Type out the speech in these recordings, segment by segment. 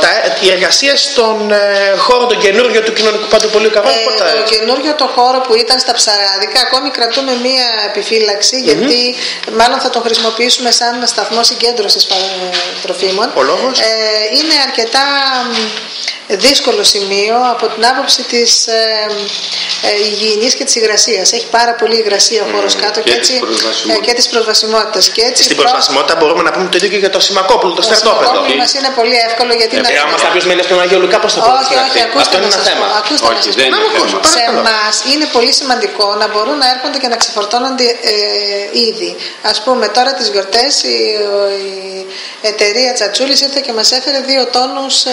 τα, οι εργασίες στον ε, χώρο τον καινούργιο του κοινωνικού παντοπολίου Καβάλα. Ε, το καινούργιο το χώρο που ήταν στα ψαράδικα, ακόμη κρατούμε μία επιφύλαξη, γιατί μάλλον θα τον χρησιμοποιήσουμε σαν σταθμό συγκέντρωσης τροφίμων. Ο λόγος; Ε, είναι αρκετά μ, δύσκολο σημείο από την άποψη της ε, ε, υγιεινής και της υγρασίας. Έχει πάρα πολύ υγρασία ο χώρος κάτω και και, της έτσι, προσβασιμότητας. ε, και της προσβασιμότητας. Και έτσι Στην προ- προσβασιμότητα μπορούμε να πούμε το ίδιο και για το Σιμακόπουλο, το το στρατόπεδο. σημαντικό μας είναι πολύ εύκολο γιατί Ε, είναι άμα θα πεις μένει στον Αγίο Λουκά, πώς θα το όχι, όχι, ακούστε Αυτό είναι να ένα σας θέμα. πω. Ακούστε να Όχι, σας δεν πω. είναι Να μου θέμα. ακούς, Σε παρακαλώ. εμάς είναι πολύ σημαντικό να μπορούν να έρχονται και να ξεφορτώνονται ε, ήδη. Α πούμε, τώρα τις γιορτές η, ο- η εταιρεία Τσατσούλης ήρθε και μας έφερε δύο τόνους ε,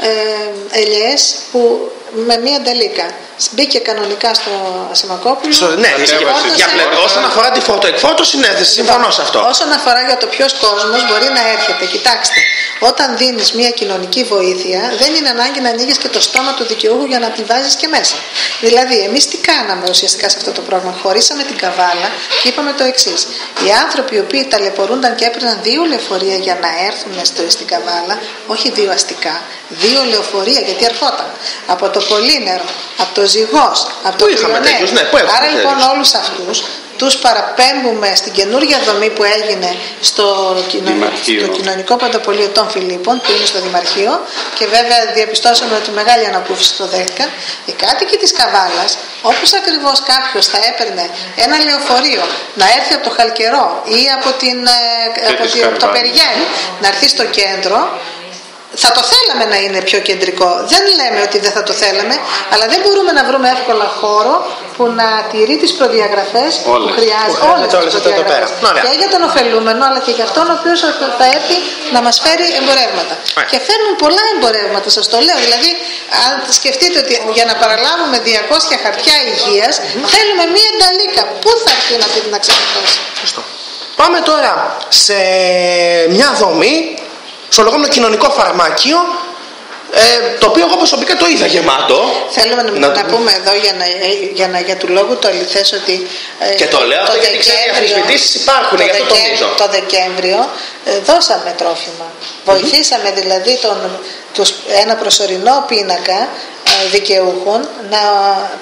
ε, ελιές που με μία νταλίκα. Μπήκε κανονικά στο Σιμακόπουλο. Στο- ναι, Κατέβασε για- Φόρτωσε. για πλε- όσον αφορά τη φωτοεκφόρτωση, ναι, δεν συμφωνώ σε αυτό. Όσον αφορά για το ποιος κόσμος μπορεί να έρχεται, κοιτάξτε, όταν δίνεις μια κοινωνική βοήθεια, δεν είναι ανάγκη να ανοίγεις και το στόμα του δικαιούχου για να τη βάζεις και μέσα. Δηλαδή, εμείς τι κάναμε ουσιαστικά σε αυτό το πρόγραμμα, χωρίσαμε την καβάλα και είπαμε το εξής. Οι άνθρωποι οι οποίοι ταλαιπωρούνταν και έπαιρναν δύο λεωφορεία για να έρθουν στο- στην καβάλα, όχι δύο αστικά, δύο λεωφορεία γιατί ερχόταν από το Πολύνερο, από το Ζυγός, από το Πού είχαμε Πριονέ. τέτοιους, ναι, πού έχουμε Άρα λοιπόν τέτοιους; όλους αυτούς τους παραπέμπουμε στην καινούργια δομή που έγινε στο, κοινο- Δημαρχείο. στο κοινωνικό παντοπολείο των Φιλίππων που είναι στο Δημαρχείο και βέβαια διαπιστώσαμε ότι μεγάλη ανακούφιση το δέχτηκαν οι κάτοικοι της Καβάλας όπως ακριβώς κάποιος θα έπαιρνε ένα λεωφορείο να έρθει από το Χαλκερό ή από, την, ε, από, της τη- από το Καβάλας. Περιγιάννη να έρθει στο κέντρο θα το θέλαμε να είναι πιο κεντρικό. Δεν λέμε ότι δεν θα το θέλαμε, αλλά δεν μπορούμε να βρούμε εύκολα χώρο που να τηρεί τις προδιαγραφές που Όλες. χρειάζεται. Που χρειάζεται όλες τις όλες εδώ πέρα. προδιαγραφές. Ωραία. Και για τον ωφελούμενο, αλλά και για αυτόν ο οποίος θα έρθει να μας φέρει εμπορεύματα. Ωραία. Και φέρνουν πολλά εμπορεύματα, σας το λέω. Δηλαδή, αν σκεφτείτε ότι για να παραλάβουμε 200 χαρτιά υγείας, θέλουμε μία νταλίκα. Πού θα έρθει να την να ξεπεράσει. Σωστό. Πάμε τώρα σε μια δομή, στο λεγόμενο κοινωνικό φαρμάκιο, ε, το οποίο εγώ προσωπικά το είδα γεμάτο. Θέλουμε να, Να να, το- πούμε εδώ για, να, για, να, για του λόγου το αληθές ότι ε, Και το λέω αυτό γιατί ξέρω οι Δεκέμβριο- αμφισβητήσεις υπάρχουν, γι' αυτό Δεκέμ- τονίζω. Το Δεκέμβριο ε, δώσαμε τρόφιμα. Βοηθήσαμε δηλαδή τον, τους, ένα προσωρινό πίνακα ε, δικαιούχων να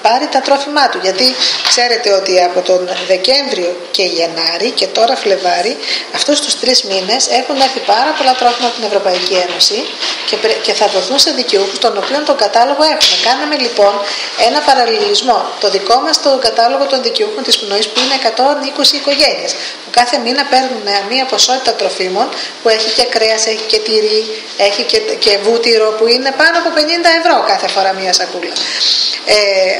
πάρει τα τρόφιμά του. Γιατί ξέρετε ότι από τον Δεκέμβριο και Γενάρη και τώρα Φλεβάρι αυτούς τους τρεις μήνες έχουν έρθει πάρα πολλά τρόφιμα από την Ευρωπαϊκή Ένωση και, πρέ- και θα δοθούν σε δικαιούχους των οποίων τον κατάλογο έχουμε. Κάναμε λοιπόν ένα παραλληλισμό. Το δικό μας το κατάλογο των δικαιούχων της πνοής που είναι 120 οικογένειες που κάθε μήνα παίρνουν μία ποσότητα τροφίμων που έχει και κρέας, έχει και τυρί, έχει και, και βούτυρο που είναι πάνω από 50 ευρώ κάθε φορά μία σακούλα. Ε,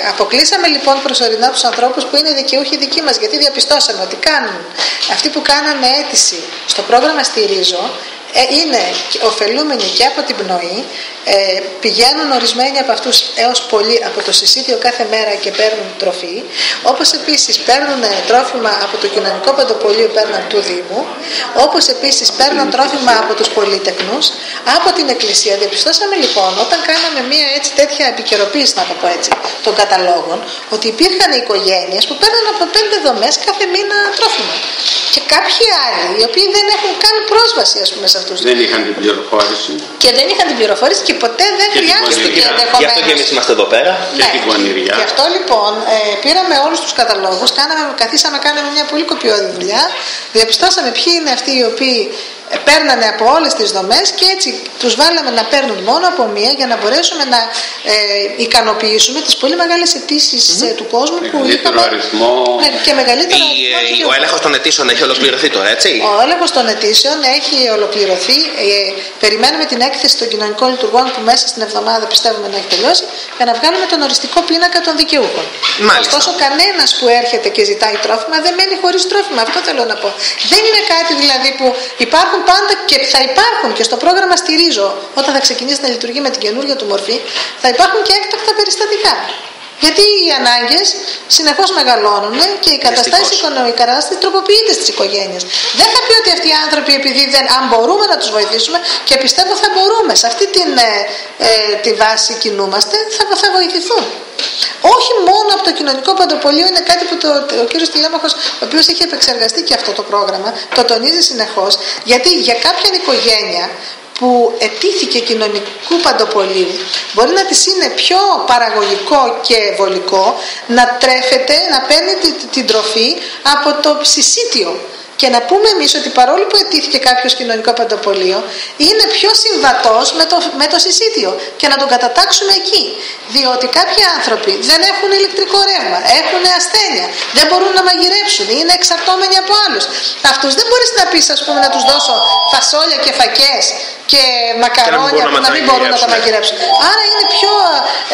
αποκλείσαμε λοιπόν προσωρινά τους ανθρώπους που είναι δικαιούχοι δικοί μας γιατί διαπιστώσαμε ότι κάνουν αυτοί που κάνανε αίτηση στο πρόγραμμα Στηρίζω ε, είναι ωφελούμενοι και από την πνοή, ε, πηγαίνουν ορισμένοι από αυτούς έως πολύ από το συσίτιο κάθε μέρα και παίρνουν τροφή, όπως επίσης παίρνουν τρόφιμα από το κοινωνικό παντοπολείο παίρνουν του Δήμου, όπως επίσης παίρνουν τρόφιμα από τους πολίτεκνους, από την Εκκλησία. Διαπιστώσαμε λοιπόν όταν κάναμε μια έτσι τέτοια επικαιροποίηση, να το πω έτσι, των καταλόγων, ότι υπήρχαν οικογένειες που παίρνουν από πέντε δομές κάθε μήνα τρόφιμα. Και κάποιοι άλλοι, οι οποίοι δεν έχουν καν πρόσβαση ας πούμε σε αυτούς Δεν είχαν την πληροφόρηση. και δεν είχαν την πληροφόρηση και ποτέ δεν Και την χρειάστηκε πονηριά. Γι' αυτό και ενδεχομένως. εμείς είμαστε εδώ πέρα. Και την πονηριά. Γι' αυτό λοιπόν ε, πήραμε όλους τους καταλόγους, κάναμε, καθίσαμε, κάναμε μια πολύ κοπιώδη δουλειά, διαπιστώσαμε ποιοι είναι αυτοί οι οποίοι ε, παίρνανε από όλες τις δομές και έτσι τους βάλαμε να παίρνουν μόνο από μία για να μπορέσουμε να ε, ικανοποιήσουμε τις πολύ μεγάλες αιτήσεις ε, του κόσμου που Μεγαλύτερο είχαμε αριθμό. με- και μεγαλύτερο Η- αριθμό ε, ο δικαιούχων. έλεγχος των αιτήσεων έχει ολοκληρωθεί τώρα, έτσι; Ο έλεγχος των αιτήσεων έχει ολοκληρωθεί. Ε, περιμένουμε την έκθεση των κοινωνικών λειτουργών που μέσα στην εβδομάδα πιστεύουμε να έχει τελειώσει για να βγάλουμε τον οριστικό πίνακα των δικαιούχων. Μάλιστα. Ωστόσο, κανένας που έρχεται και ζητάει τρόφιμα δεν μένει χωρίς τρόφιμα. Αυτό θέλω να πω. Δεν είναι κάτι δηλαδή που υπάρχουν πάντα και θα υπάρχουν και στο πρόγραμμα Στηρίζω όταν θα ξεκινήσει να λειτουργεί με την καινούργια του μορφή, θα υπάρχουν και έκτακτα περιστατικά. Γιατί οι ανάγκες συνεχώς μεγαλώνουν και η κατάσταση Δυστυχώς. οικονομική κατάσταση τροποποιείται στις οικογένειες. Δεν θα πει ότι αυτοί οι άνθρωποι, επειδή δεν, αν μπορούμε να τους βοηθήσουμε, και πιστεύω θα μπορούμε, σε αυτή την, ε, ε, τη βάση κινούμαστε, θα, θα βοηθηθούν. Όχι μόνο από το κοινωνικό παντοπολείο, είναι κάτι που το, ο κύριος Τηλέμαχος, ο οποίος έχει επεξεργαστεί και αυτό το πρόγραμμα, το τονίζει συνεχώς, γιατί για κάποια οικογένεια που ετήθηκε κοινωνικού παντοπολίου. Μπορεί να της είναι πιο παραγωγικό και βολικό να τρέφεται, να παίρνει την τροφή από το συσίτιο και να πούμε εμείς ότι παρόλο που ετήθηκε κάποιο κοινωνικό παντοπολείο, είναι πιο συμβατός με το, με το συσίτιο και να τον κατατάξουμε εκεί. Διότι κάποιοι άνθρωποι δεν έχουν ηλεκτρικό ρεύμα, έχουν ασθένεια, δεν μπορούν να μαγειρέψουν, είναι εξαρτώμενοι από άλλους. Αυτούς δεν μπορείς να πεις, ας πούμε, να τους δώσω φασόλια και φακές και μακαρόνια που να μην μπορούν να τα μαγειρέψουν. Άρα είναι πιο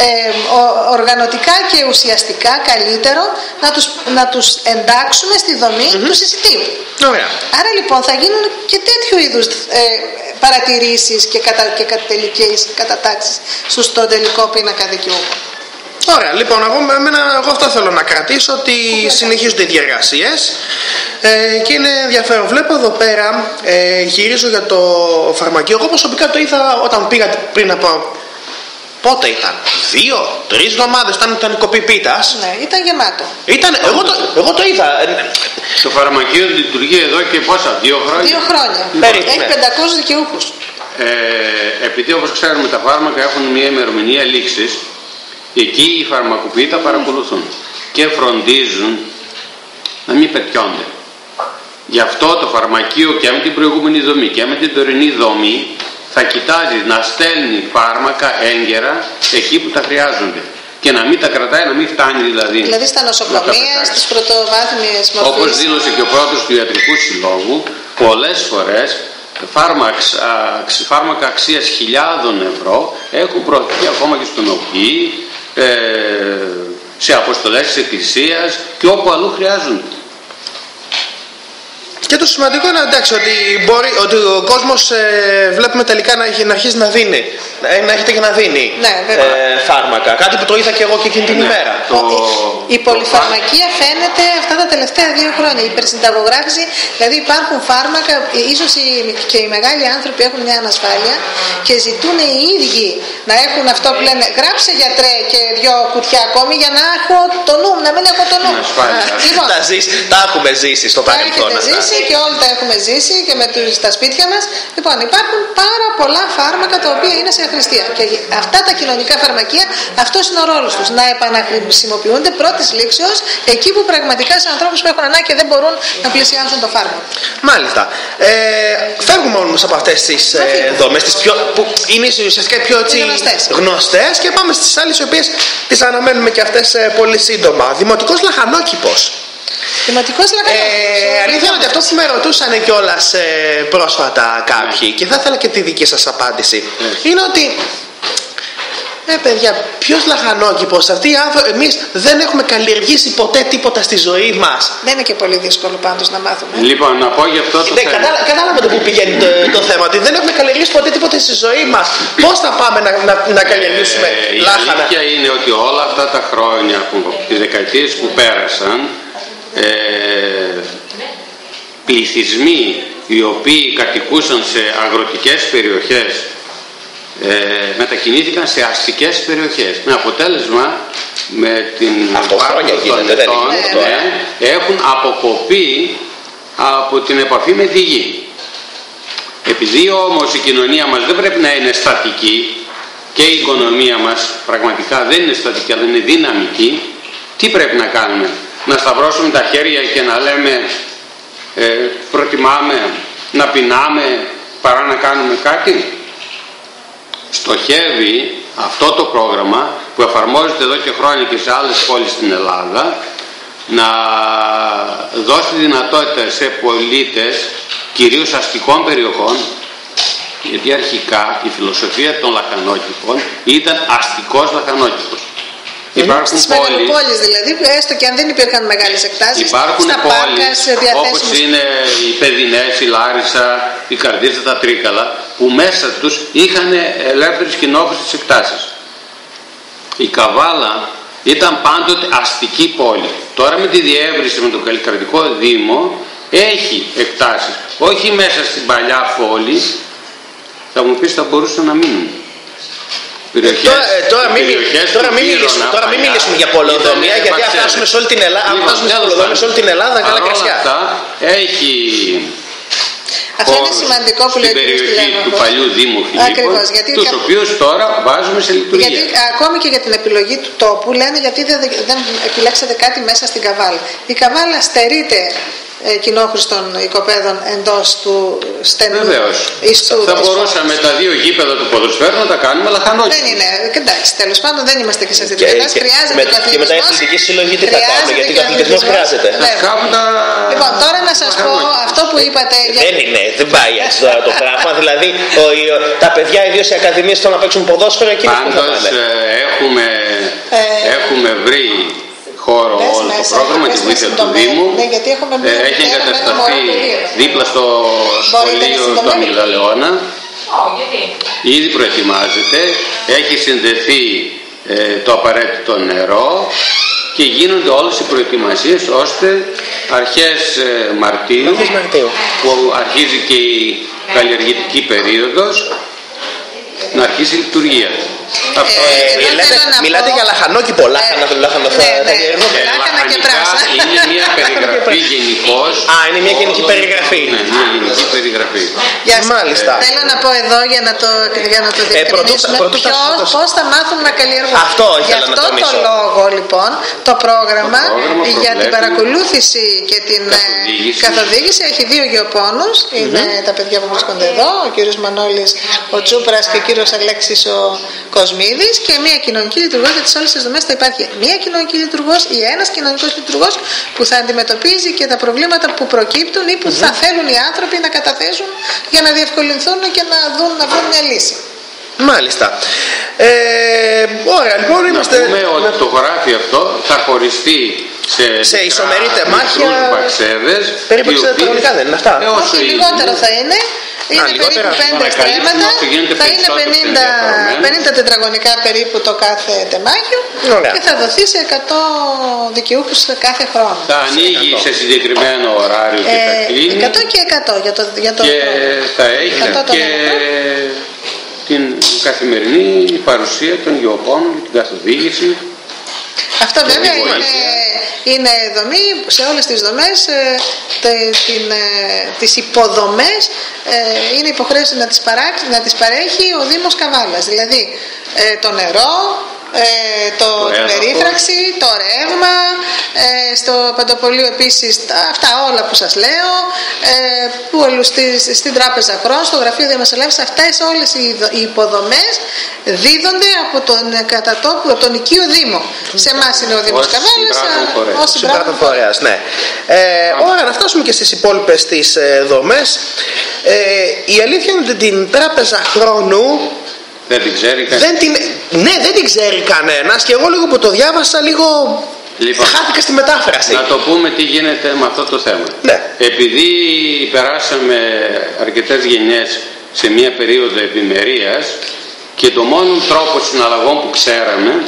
ε, οργανωτικά και ουσιαστικά καλύτερο να τους, να τους εντάξουμε στη δομή του συσιτίου. Ωραία. Άρα λοιπόν θα γίνουν και τέτοιου είδους ε, παρατηρήσεις και, κατα, και τελικές κατατάξεις στον τελικό πίνακα δικαιούχων. Ωραία, λοιπόν, εγώ, εμένα, εγώ αυτό θέλω να κρατήσω ότι συνεχίζονται οι διεργασίες ε, και είναι ενδιαφέρον. Βλέπω εδώ πέρα, ε, γυρίζω για το φαρμακείο. Εγώ προσωπικά το είδα όταν πήγα πριν από. Πότε ήταν, δύο, τρεις εβδομάδες ήταν, ήταν κοπιπίτα. Ναι, ήταν γεμάτο. Ήταν, εγώ, το, εγώ το είδα. Το φαρμακείο λειτουργεί εδώ και πόσα, δύο χρόνια; Δύο χρόνια. Περίπου, Έχει ναι. 500 δικαιούχους. Ε, επειδή όπως ξέρουμε τα φάρμακα έχουν μια ημερομηνία λήξης, εκεί οι φαρμακοποιοί τα παρακολουθούν και φροντίζουν να μην πετιόνται. Γι' αυτό το φαρμακείο και με την προηγούμενη δομή και με την τωρινή δομή θα κοιτάζει να στέλνει φάρμακα έγκαιρα εκεί που τα χρειάζονται και να μην τα κρατάει, να μην φτάνει δηλαδή. Δηλαδή στα να τα νοσοκομεία, πετάξεις. στις πρωτοβάθμιες Όπως μορφές. δήλωσε και ο πρώτος του Ιατρικούς Συλλόγου, πολλές φορές φάρμαξ, α, ξ- φάρμακα αξίας χιλιάδων ευρώ έχουν προωθηθεί ακόμα και στον ΟΚΙ, ε, σε αποστολές της Εκκλησίας και όπου αλλού χρειάζονται. Και το σημαντικό είναι εντάξει ότι, μπορεί, ότι ο κόσμος ε, βλέπουμε τελικά να, έχει- να αρχίζει να δίνει. ε, να έχετε και να δίνει Ναι, βέβαια. ε, φάρμακα. Κάτι που το είδα και εγώ και εκείνη την ημέρα. Το, Η πολυφαρμακία φαίνεται αυτά τα τελευταία δύο χρόνια. Η υπερσυνταγογράφηση, δηλαδή υπάρχουν φάρμακα, ίσως και οι μεγάλοι άνθρωποι έχουν μια ανασφάλεια και ζητούν οι ίδιοι να έχουν αυτό που λένε γράψε γιατρέ και δυο κουτιά ακόμη για να έχω το νου, να μην έχω το νου. Ανασφάλεια. Α, Λοιπόν, τα, ζήσει, τα έχουμε ζήσει στο τα παρελθόν. έχετε αυτά. Ζήσει και όλοι τα έχουμε ζήσει και με τους, τα σπίτια μας. Λοιπόν, υπάρχουν πάρα πολλά φάρμακα τα οποία είναι σε αχρηστία. Και αυτά τα κοινωνικά φαρμακεία, αυτός είναι ο ρόλος τους. Να επαναχρησιμοποιούνται πρώτης λήξεως εκεί που πραγματικά σε ανθρώπους που έχουν ανάγκη και δεν μπορούν να πλησιάσουν το φάρμακο. Μάλιστα. Ε, φεύγουμε όμως από αυτές τις Να ε, φύγουμε. δομές, πιο, που είναι ουσιαστικά οι πιο έτσι, γνωστές. γνωστές και πάμε στις άλλες, οι οποίες τις αναμένουμε και αυτές πολύ σύντομα. Δημοτικός λαχανόκηπος. Δημοτικός λαχανόκηπος. Ε, αλήθεια είναι ότι αυτό που με ρωτούσαν κιόλας ε, πρόσφατα κάποιοι και θα ήθελα και τη δική σας απάντηση είναι ότι ε παιδιά, ποιος λαχανόκηπος, αυτοί οι άνθρωποι, εμείς δεν έχουμε καλλιεργήσει ποτέ τίποτα στη ζωή μας. Δεν είναι και πολύ δύσκολο πάντως να μάθουμε. λοιπόν, να πω γι' αυτό το Ναι, θέμα. κατάλα- κατάλαβατε που πηγαίνει το, το θέμα, ότι δεν έχουμε καλλιεργήσει ποτέ τίποτα στη ζωή μας. Πώς θα πάμε να, να, να καλλιεργήσουμε Ε, η λάχανα; αλήθεια είναι ότι όλα αυτά τα χρόνια, που, τις δεκαετίες που πέρασαν, ε, πληθυσμοί οι οποίοι κατοικούσαν σε αγροτικές περιοχές ε, μετακινήθηκαν σε αστικές περιοχές. Με αποτέλεσμα με την Αυτό χρόνια πάροδο των γίνεται, δεν ετών, είναι τώρα. ναι, έχουν αποκοπεί από την επαφή με τη γη. Επειδή όμως η κοινωνία μας δεν πρέπει να είναι στατική και η οικονομία μας πραγματικά δεν είναι στατική αλλά είναι δυναμική, τι πρέπει να κάνουμε; Να σταυρώσουμε τα χέρια και να λέμε ε, προτιμάμε να πεινάμε παρά να κάνουμε κάτι. Στοχεύει αυτό το πρόγραμμα που εφαρμόζεται εδώ και χρόνια και σε άλλες πόλεις στην Ελλάδα να δώσει δυνατότητα σε πολίτες κυρίως αστικών περιοχών γιατί αρχικά η φιλοσοφία των λαχανόκηπων ήταν αστικός λαχανόκηπος. Υπάρχουν Στις πόλεις μεγαλοπόλεις δηλαδή, έστω και αν δεν υπήρχαν μεγάλες εκτάσεις, Υπάρχουν στα πάρκα, πόλεις σε όπως διαθέσιμους είναι οι Παιδινές, η Λάρισα, η Καρδίτσα, τα Τρίκαλα που μέσα τους είχαν ελεύθερες κοινόφρησες εκτάσεις. Η Καβάλα ήταν πάντοτε αστική πόλη. Τώρα με τη διεύρυνση με το καλλικρατικό δήμο έχει εκτάσεις. Όχι μέσα στην παλιά πόλη, θα μου πεις θα μπορούσαν να μείνουν. Περιοχές, Τώρα, ε, τώρα, μην, περιοχές τώρα, του μην Πύρονα μιλήσουμε, τώρα μην παλιά μιλήσουμε για πολεοδομία, ήταν γιατί αν μαξέρες. φτάσουμε σε όλη την Ελλάδα, αν Λοιπόν, φτάσουμε σε τέλος πολεοδομία σε όλη την Ελλάδα, θα καλά Παρόλα κρασιά. αυτά, έχει Αυτό είναι χώρους σημαντικό που λέει στην ο κ. περιοχή του Τηλέμαχος. παλιού Δήμου Φιλίππων, Ακριβώς, γιατί τους κα- οποίους τώρα βάζουμε σε λειτουργία. Γιατί ακόμη και για την επιλογή του τόπου λένε γιατί δεν, δεν επιλέξατε κάτι μέσα στην Καβάλα. Η Καβάλα στερείται ε, κοινόχρηστων οικοπαίδων εντός του στενού Βεβαίως. ιστού. Θα της μπορούσαμε πόλης. τα δύο γήπεδα του ποδοσφαίρου να τα κάνουμε λαχανόκια. Δεν είναι. Και Εντάξει, τέλος πάντων δεν είμαστε και σε αυτή Και- την κατάσταση. και- Χρειάζεται με- και μετά οι αθλητισμός. αθλητικοί σύλλογοι τι θα κάνουν, Χρειάζεται γιατί και ο αθλητισμός χρειάζεται. Να Βέβαια. σκάβουν τα... Λοιπόν, τώρα να σας πω λαχανόκια. αυτό που είπατε. Για... Δεν είναι, δεν πάει έτσι τώρα το πράγμα. Δηλαδή, ο, ο- τα παιδιά, ιδίως οι ακαδημίες, θέλουν να παίξουν ποδόσφαιρο εκεί που θα Πάντως πάνε. ε, έχουμε, Ε, έχουμε βρει χώρο Πες όλο το μέσα, πρόγραμμα πες της μέσα βοήθεια στην του τομή. Δήμου. Ναι, γιατί έχουμε Ε, μία έχει μητέρα με ένα εγκατασταθεί μωρό παιδί. δίπλα στο Μπορείτε σχολείο να του συντομεύετε. Αμυγδαλαιώνα. Όχι, γιατί; Ήδη προετοιμάζεται, έχει συνδεθεί ε, το απαραίτητο νερό και γίνονται όλες οι προετοιμασίες ώστε αρχές ε, Μαρτίου, Αρχές Μαρτίου. που αρχίζει και η καλλιεργητική περίοδος να αρχίσει η λειτουργία. Αυτό Ε, είναι. εδώ λέτε- θέλω να μιλάτε πω- για λαχανόκι πολλά, Ε, λάχανα- λάχανα- ναι, ναι. θα- Και λάχανα και λαχανικά πράσα. είναι μια περιγραφή γενικώς. Α, είναι μια γενική περιγραφή. Ναι, μια γενική περιγραφή. Γεια σας. Μάλιστα. Θέλω να πω εδώ για να το, για να το πρωτού- διευκρινίσουμε πρωτού σας ποιος- δώσω- πώς θα μάθουν να καλλιεργούν. Αυτό ήθελα Γι' να αυτό το τονίσω. λόγο λοιπόν το πρόγραμμα, Το πρόγραμμα για την προβλέπει παρακολούθηση και την ε, καθοδήγηση. καθοδήγηση έχει δύο γεωπόνους. Είναι τα παιδιά που βρίσκονται εδώ, ο κύριος Μανώλης, ο Τσούπρας και ο κύριος Αλέξης ο Κοσμίδης και μία κοινωνική λειτουργός γιατί σε όλες τις δομές θα υπάρχει μία κοινωνική λειτουργός ή ένας κοινωνικός λειτουργός που θα αντιμετωπίζει και τα προβλήματα που προκύπτουν ή που θα θέλουν οι άνθρωποι να καταθέσουν για να διευκολυνθούν και να, δουν, να βρουν μια λύση. Μάλιστα. Ε, ωραία, λοιπόν, Να είμαστε. πούμε ότι το χωράφι αυτό θα χωριστεί σε, Σε ισομερή μικρά- τεμάχια, μικρούς μπαξέδες, περίπου οι 60 οποίοι- τετραγωνικά δεν είναι αυτά; Ε, όσο Όχι, είναι. λιγότερο θα είναι. Είναι λιγότερα. περίπου 5 Να καλύψουμε στρέμματα. όσο γίνεται Θα είναι περισσότερο 50, ενδιαφερομένους. 50 τετραγωνικά περίπου το κάθε τεμάχιο Ωραία. και θα δοθεί σε 100 δικαιούχους κάθε χρόνο. Θα ανοίγει σε συγκεκριμένο ωράριο και θα Ε, κλείνει 100 και 100 για το, για το και θα έχει Εκατό τον και ένα. την καθημερινή παρουσία των γεωπόνων και την καθοδήγηση. Αυτό βέβαια Πολύ είναι, βοήθεια. είναι δομή σε όλες τις δομές, ε, τε- την, ε, τις υποδομές ε, είναι υποχρέωση να τις, παράξει, να τις παρέχει ο Δήμος Καβάλας. Δηλαδή ε, το νερό, ε, το, Το την έδαφος. περίφραξη, το ρεύμα, ε, στο Παντοπολείο επίσης τα- αυτά όλα που σας λέω, ε, που αλλού στη- στην Τράπεζα Χρόνου, στο Γραφείο Διαμεσολάβησης, αυτές όλες οι, δο- οι υποδομές δίδονται από τον κατατόπου, από τον οικείο Δήμο. Σε εμάς είναι ο Δήμος Ως Καβάλας, συμπράτων α, φορέας. ως συμπράτων Συμπράτων φορέας, ναι. Ε, ωραία, να φτάσουμε και στις υπόλοιπες τις ε, δομές. Ε, η αλήθεια είναι ότι την τράπεζα χρόνου Δεν την ξέρει κανείς. δεν την, ναι, δεν την ξέρει κανένας και εγώ λίγο που το διάβασα λίγο Λοιπόν. χάθηκα στη μετάφραση. Να το πούμε τι γίνεται με αυτό το θέμα. Ναι. Επειδή περάσαμε αρκετές γενιές σε μια περίοδο επιμερίας και το μόνο τρόπο συναλλαγών που ξέραμε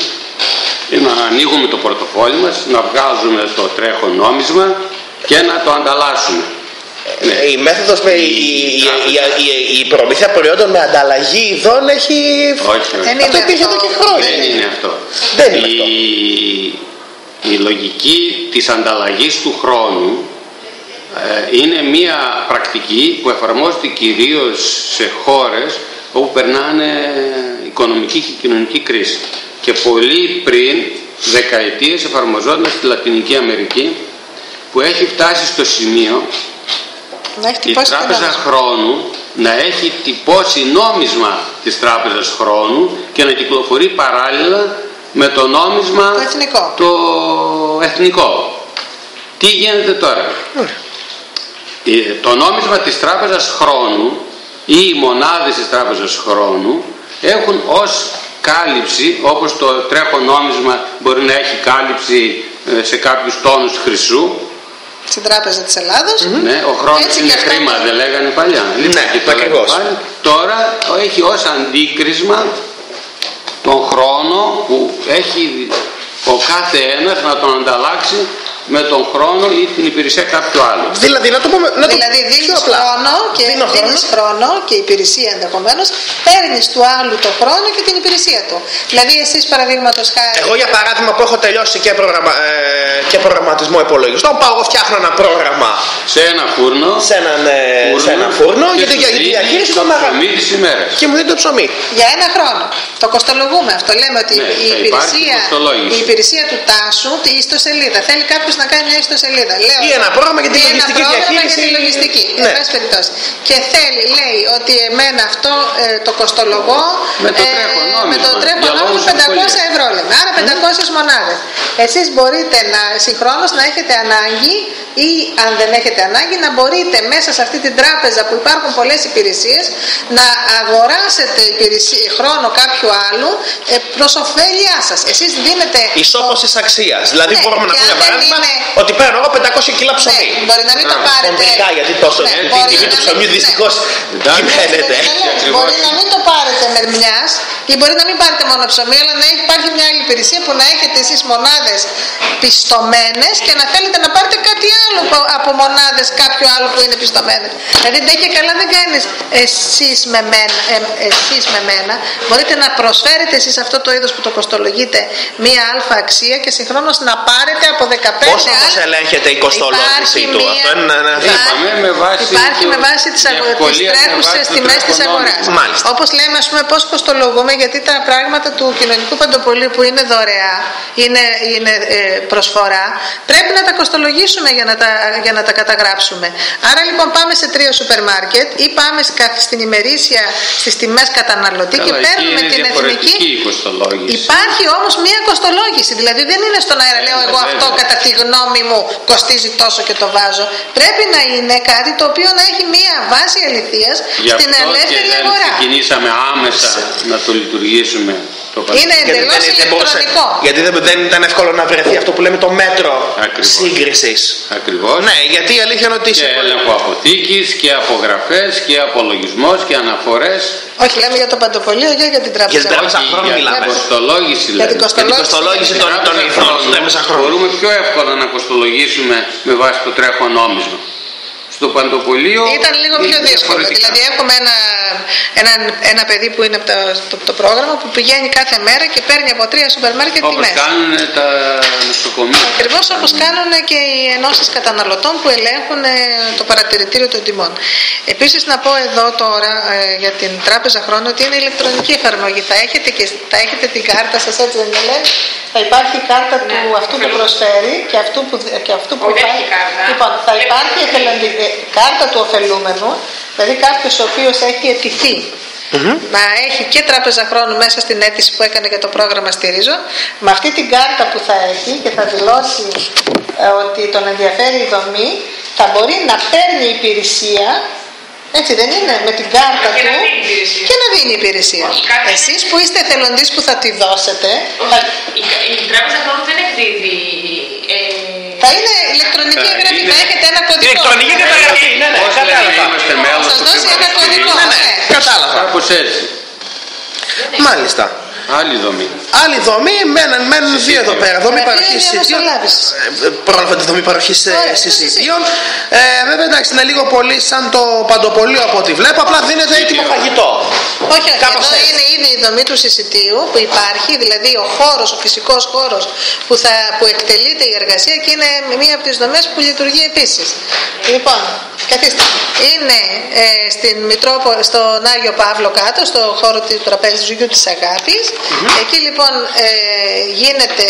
είναι να ανοίγουμε το πορτοφόλι μας, να βγάζουμε το τρέχον νόμισμα και να το ανταλλάσσουμε. Ναι. Ε, Η μέθοδος με η, η, η, η, η προμήθεια προϊόντων με ανταλλαγή ειδών έχει. Όχι, όχι. Δεν Αυτό είναι υπήρχε εδώ αυτό. και χρόνια. Δεν είναι αυτό. Δεν είναι η, η λογική της ανταλλαγής του χρόνου ε, είναι μια πρακτική που εφαρμόζεται κυρίως σε χώρες όπου περνάνε οικονομική και κοινωνική κρίση. Και πολύ πριν δεκαετίες εφαρμοζόταν στη Λατινική Αμερική που έχει φτάσει στο σημείο Να έχει η τυπώσει τράπεζα κανένας. χρόνου να έχει τυπώσει νόμισμα της τράπεζας χρόνου και να κυκλοφορεί παράλληλα με το νόμισμα Το εθνικό. το εθνικό. Τι γίνεται τώρα; Ε, Το νόμισμα της τράπεζας χρόνου ή οι μονάδες της τράπεζας χρόνου έχουν ως κάλυψη όπως το τρέχον νόμισμα μπορεί να έχει κάλυψη ε, σε κάποιους τόνους χρυσού Στην Τράπεζα της Ελλάδος. ναι, ο χρόνος Έτσι είναι και αυτό χρήμα, το- δεν λέγανε παλιά. Ναι, και το λένε ακριβώς. πάλι. Τώρα έχει ως αντίκρισμα τον χρόνο που έχει ο κάθε ένας να τον ανταλλάξει με τον χρόνο ή την υπηρεσία κάποιου άλλου. Δηλαδή, να το πούμε. Να το Δηλαδή πιο δίνεις απλά. χρόνο και Δίνω χρόνο. δίνεις χρόνο και υπηρεσία ενδεχομένως, παίρνεις του άλλου το χρόνο και την υπηρεσία του. Δηλαδή εσείς παραδείγματος χάρη. Εγώ για παράδειγμα που έχω τελειώσει και, προγραμμα, ε, και προγραμματισμό υπολογιστών, πάω εγώ φτιάχνω ένα πρόγραμμα Σε ένα φούρνο, σε, έναν, ε, σε ένα φούρνο και για, τη- σου για τη δίνει διαχείριση το των μαγαζιών. ψωμί της ημέρας. Και μου δίνει το ψωμί. Για ένα χρόνο. Το κοστολογούμε αυτό. Λέμε ότι Ναι, η, θα υπηρεσία, υπάρχει κοστολόγηση. η υπηρεσία του τάσου, τη ιστοσελίδα. Θέλει κάποιος να κάνει μια ιστοσελίδα. Λέω, Ή ένα πρόγραμμα για τη ή ένα λογιστική πρόγραμμα διαχείριση. Για τη λογιστική. Ναι. εν πάση περιπτώσει. Και θέλει, λέει ότι εμένα αυτό ε, το κοστολογώ Με το τρέχον με νόμισμα, το τρέχον για λόγους νόμισμα 500 ευκολίας. ευρώ λέμε. Άρα 500 μονάδες. Εσείς μπορείτε να συγχρόνως να έχετε ανάγκη ή αν δεν έχετε ανάγκη να μπορείτε μέσα σε αυτή την τράπεζα που υπάρχουν πολλές υπηρεσίες να αγοράσετε υπηρεσία, χρόνο κάποιου άλλου ε, προς ωφέλειά σας. Εσείς δίνετε... Ισόπωσης αξίας. Δηλαδή Ναι, μπορούμε να και πούμε αν για δεν παράδειγμα είναι- ότι παίρνω εγώ 500 κιλά ψωμί. Ναι, μπορεί να μην το Μπράβο, πάρετε. Κοντικά γιατί τόσο Ναι, η μπορεί τιμή να του μην- ψωμιού ναι. δυστυχώς Εντάξει. κυμαίνεται. Ναι, ναι, ναι. ακριβώς. Μπορεί να μην το πάρετε μερμιά ή μπορεί να μην πάρετε μόνο ψωμί, αλλά να υπάρχει μια άλλη υπηρεσία που να έχετε εσείς μονάδες πιστωμένες και να θέλετε να πάρετε κάτι άλλο από- από μονάδες κάποιου άλλου που είναι πιστωμένες. Δηλαδή δεν και καλά δεν κάνεις εσείς με, μένα, ε, εσείς με μένα. Μπορείτε να προσφέρετε εσείς αυτό το είδος που το κοστολογείτε μία αλφα αξία και συγχρόνως να πάρετε από 15 Πώς όμως άλλες. ελέγχεται η κοστολόγηση Υπάρχει του; μία- Αυτό είναι ένα θέμα. Είπαμε με βάση Υπάρχει το- με βάση τις, αγο... τις ευκολία με τρέχουσες βάση το τιμές της τρέχον αγοράς. νόμισμα. Μάλιστα. Όπως λέμε ας πούμε πώς κοστολογούμε γιατί τα πράγματα του κοινωνικού παντοπολίου που είναι δωρεά, είναι, είναι ε, προσφορά, πρέπει να τα κοστολογήσουμε για να τα, για να τα καταγράψουμε. Άρα λοιπόν πάμε σε τρία σούπερ μάρκετ ή πάμε σκα- στην ημερήσια στις τιμές καταναλωτή και Καλά, εκεί παίρνουμε είναι την διαφορετική εθνική η κοστολόγηση. Υπάρχει όμως μία κοστολόγηση. Δηλαδή δεν είναι στον αέρα, λέω εγώ βέβαια. αυτό κατά τη γνώμη μου κοστίζει τόσο και το βάζω. Πρέπει να είναι κάτι το οποίο να έχει μία βάση αληθείας Γι' στην αυτό ελεύθερη και δεν αγορά. ξεκινήσαμε άμεσα να το λειτουργήσουμε το Είναι παντού. Γιατί εντελώς δεν, δεν μπορούσε- ηλεκτρονικό. γιατί δεν, δεν ήταν εύκολο να βρεθεί αυτό που λέμε το μέτρο Ακριβώς. σύγκρισης. Ακριβώς. Ναι, γιατί η αλήθεια είναι ότι Και σε- έλεγχο αποθήκης και απογραφές και απολογισμός και αναφορές. Όχι, λέμε για το παντοπολείο για, για την τράπεζα. Για την τράπεζα. Όχι, χρόνο για την μιλάμε. κοστολόγηση Για την λέμε. κοστολόγηση. κοστολόγηση των, των Τράπεζα ειδών, χρόνου στον έμεσα χρόνο. Μπορούμε πιο εύκολα να κοστολογήσουμε με βάση το τρέχον νόμισμα. Στο παντοπολείο Ήταν λίγο είναι πιο δύσκολο. διαφορετικά. Δηλαδή, έχουμε ένα, ένα, ένα παιδί που είναι από το, το, το πρόγραμμα που πηγαίνει κάθε μέρα και παίρνει από τρία σούπερ μάρκετ Όπως τιμές. κάνουν τα νοσοκομεία. Ακριβώς όπως κάνουν και οι ενώσεις καταναλωτών που ελέγχουν ε, το παρατηρητήριο των τιμών. Επίσης, να πω εδώ τώρα ε, για την Τράπεζα Χρόνου ότι είναι ηλεκτρονική εφαρμογή. Θα έχετε, και, θα έχετε την κάρτα σας, έτσι δεν είναι, λέει. Θα υπάρχει η κάρτα του αυτού που προσφέρει και αυτού που, και αυτού που Όχι, δεν υπάρχει. έχει κάρτα. Λοιπόν, θα Έχει υπάρχει κάρτα. εθελοντική ε, κάρτα του ωφελούμενου, δηλαδή κάποιος ο οποίος έχει αιτηθεί να έχει και τράπεζα χρόνου μέσα στην αίτηση που έκανε για το πρόγραμμα Στηρίζω. Με αυτή την κάρτα που θα έχει και θα δηλώσει ε, ότι τον ενδιαφέρει η δομή, θα μπορεί να παίρνει υπηρεσία, έτσι δεν είναι, με την κάρτα Και του να δίνει υπηρεσία. και να δίνει υπηρεσία. Όχι, κάρτα είναι- Εσείς που είστε εθελοντής που θα τη δώσετε, θα, Η, η τράπεζα χρόνου δεν εκδίδει. Ε, θα είναι ηλεκτρονική Θα εγγραφή, είναι- θα έχετε ένα κωδικό. Ηλεκτρονική καταγραφή, ναι, ναι, Πώς λέμε, κατάλαβα. είμαστε μέλος Θα σας του δώσει ένα Χρηματιστηρίου. κωδικό. Ναι, ναι, ναι. κατάλαβα. Κάπως έτσι. Μάλιστα. Άλλη δομή. Άλλη δομή, μένουν, μένουν δύο εδώ πέρα. Δομή Γραφεία παροχής εισιτήριων. διαμεσολάβησης. Ε, ε, Πρόλαβα τη δομή παροχής Ωραία, εισιτήριων. Ε, βέβαια εντάξει, είναι λίγο πολύ σαν το παντοπολείο από ό,τι βλέπω. Απλά δίνεται έτοιμο φαγητό. Όχι, όχι. Κάπως Εδώ έτσι. είναι ήδη η δομή του συσιτίου που υπάρχει, δηλαδή ο χώρος, ο φυσικός χώρος που, θα, που εκτελείται η εργασία και είναι μία από τις δομές που λειτουργεί επίσης. Λοιπόν, καθίστε. Είναι ε, στην Μητρόπο, στον Άγιο Παύλο κάτω, στο χώρο του τραπέζιου της αγάπης. Εκεί λοιπόν ε, γίνεται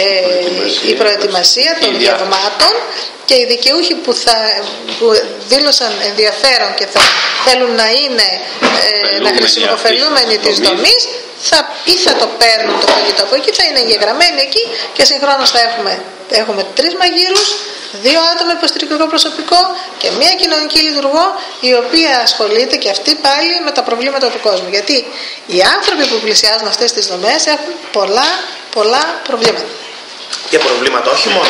ε, η προετοιμασία των Η διά- διαβμάτων και οι δικαιούχοι που, θα, που δήλωσαν ενδιαφέρον και θα θέλουν να είναι ε, να Ωφελούμενοι χρησιμοποιούμενοι αυτής της της δομής. δομής θα, ή θα το παίρνουν το φαγητό από εκεί, θα είναι εγγεγραμμένοι εκεί και συγχρόνως θα έχουμε, έχουμε τρεις μαγείρους, δύο άτομα υποστηρικτικό προσωπικό και μία κοινωνική λειτουργό η οποία ασχολείται και αυτή πάλι με τα προβλήματα του κόσμου. Γιατί οι άνθρωποι που πλησιάζουν αυτές τις δομές έχουν πολλά, πολλά προβλήματα. Και προβλήματα όχι μόνο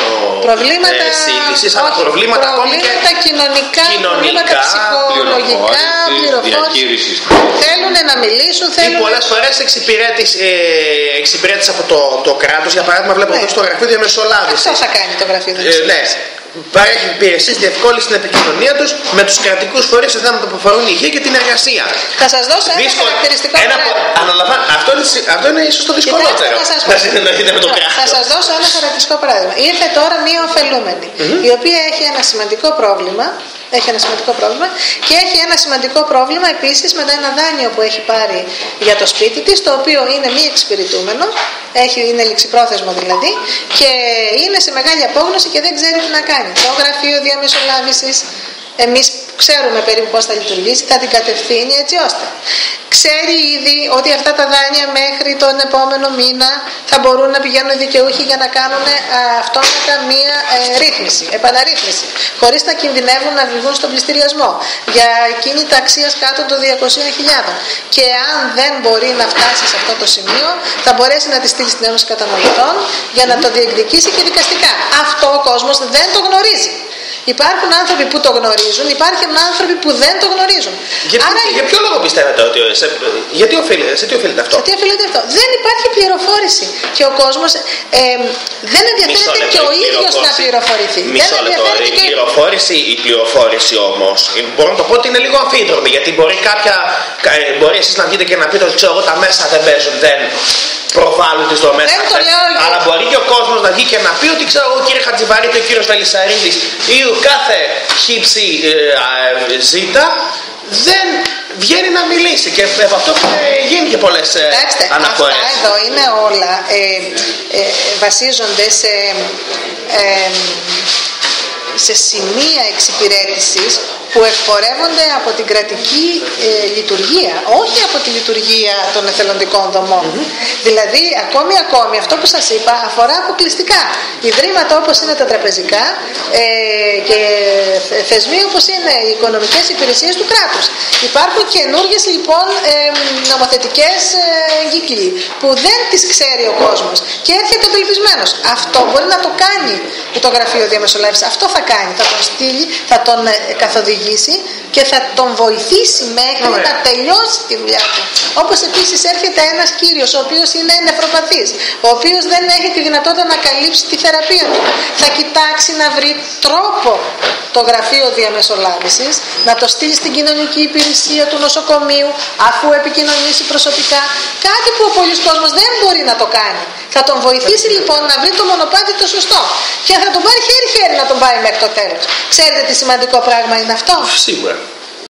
Προβλήματα, ε, σύγκλησης, αλλά όχι, προβλήματα, ακόμη και προβλήματα κοινωνικά, προβλήματα κοινωνικά, ψυχολογικά, πληροφόρησης, πληροφόρηση. διαχείρισης. Θέλουν να μιλήσουν, ή θέλουν. πολλές φορές εξυπηρέτηση, ε, εξυπηρέτηση από το, το κράτος. Για παράδειγμα, βλέπω Ναι. εδώ στο γραφείο διαμεσολάβησης. Αυτό θα κάνει το γραφείο Ε, του. ναι. Παρέχει υπηρεσίες διευκόλυνση στην επικοινωνία τους με τους κρατικούς φορείς σε θέματα που αφορούν υγεία και την εργασία. Θα σας δώσω ένα Δύσκολο. χαρακτηριστικό Ένα, παράδειγμα. αναλαμβάνω, αυτό είναι, αυτό είναι ίσως το δυσκολότερο. Κοιτάξτε, θα σας πω. Να συνεννοηθείτε με το Θα κράτος. σας δώσω ένα χαρακτηριστικό παράδειγμα. Ήρθε τώρα μία ωφελούμενη, η οποία έχει ένα σημαντικό πρόβλημα. Έχει ένα σημαντικό πρόβλημα και έχει ένα σημαντικό πρόβλημα επίσης με ένα δάνειο που έχει πάρει για το σπίτι της, το οποίο είναι μη εξυπηρετούμενο, έχει, είναι ληξιπρόθεσμο δηλαδή και είναι σε μεγάλη απόγνωση και δεν ξέρει τι να κάνει. Το γραφείο διαμεσολάβησης εμείς ξέρουμε περίπου πώς θα λειτουργήσει, θα την κατευθύνει έτσι ώστε. Ξέρει ήδη ότι αυτά τα δάνεια μέχρι τον επόμενο μήνα θα μπορούν να πηγαίνουν οι δικαιούχοι για να κάνουν α, αυτόματα μία ε, ρύθμιση, επαναρρύθμιση, χωρίς να κινδυνεύουν να βγουν στον πληστηριασμό για κίνητα αξίας κάτω των 200.000. Και αν δεν μπορεί να φτάσει σε αυτό το σημείο, θα μπορέσει να τη στείλει στην Ένωση Καταναλωτών για να το διεκδικήσει και δικαστικά. Αυτό ο κόσμος δεν το γνωρίζει. Υπάρχουν άνθρωποι που το γνωρίζουν, υπάρχουν άνθρωποι που δεν το γνωρίζουν. Γιατί, Άρα, για ποιο λόγο πιστεύετε ότι. Σε, γιατί οφείλει, σε τι οφείλεται αυτό; σε τι οφείλεται αυτό; Δεν υπάρχει πληροφόρηση. Και ο κόσμος ε, δεν Μισό ενδιαφέρεται λεπτό, και ο η ίδιος να πληροφόρηση- πληροφορηθεί. δεν Μισό λεπτό. ενδιαφέρεται Η και ο πληροφόρηση, η πληροφόρηση όμως, μπορώ να το πω ότι είναι λίγο αμφίδρομη. Γιατί μπορεί κάποια. κα- ε, Μπορεί εσείς να βγείτε και να πείτε ότι ξέρω εγώ τα μέσα δεν παίζουν, δεν προβάλλουν τις δομές Δεν το λέω για- Αλλά μπορεί και ο κόσμο να βγει και να πει ότι ξέρω εγώ ο κύριε Χατζηβαρίδη, ο κύριος Βελισσαρίδη ή ο κάθε χύψη ε, ε, ζήτα δεν βγαίνει να μιλήσει. Και από αυτό έχουν γίνει και πολλές Κοιτάξτε, αναφορές. αυτά εδώ είναι όλα, ε, ε, βασίζονται σε, ε, σε σημεία εξυπηρέτησης που εκπορεύονται από την κρατική ε, λειτουργία, όχι από τη λειτουργία των εθελοντικών δομών. Δηλαδή, ακόμη ακόμη, αυτό που σας είπα αφορά αποκλειστικά ιδρύματα όπως είναι τα τραπεζικά ε, και θε- θεσμοί όπως είναι οι οικονομικές υπηρεσίες του κράτους. Υπάρχουν καινούργιες λοιπόν ε, νομοθετικές ε, κύκλοι που δεν τις ξέρει ο κόσμος και έρχεται απελπισμένος. Αυτό μπορεί να το κάνει το γραφείο διαμεσολάβησης. Αυτό θα κάνει. Θα τον στείλει, θα τον ε, καθοδηγήσει και θα τον βοηθήσει μέχρι Ωραία. να τελειώσει τη δουλειά του. Όπως επίσης έρχεται ένας κύριος ο οποίος είναι νεφροπαθής, ο οποίος δεν έχει τη δυνατότητα να καλύψει τη θεραπεία του. Θα κοιτάξει να βρει τρόπο το γραφείο διαμεσολάβησης, να το στείλει στην κοινωνική υπηρεσία του νοσοκομείου, αφού επικοινωνήσει προσωπικά. Κάτι που ο πολλής κόσμος δεν μπορεί να το κάνει. Θα τον βοηθήσει λοιπόν να βρει το μονοπάτι το σωστό και θα τον πάρει χέρι-χέρι να τον πάει μέχρι το τέλος. Ξέρετε τι σημαντικό πράγμα είναι αυτό; off somewhere.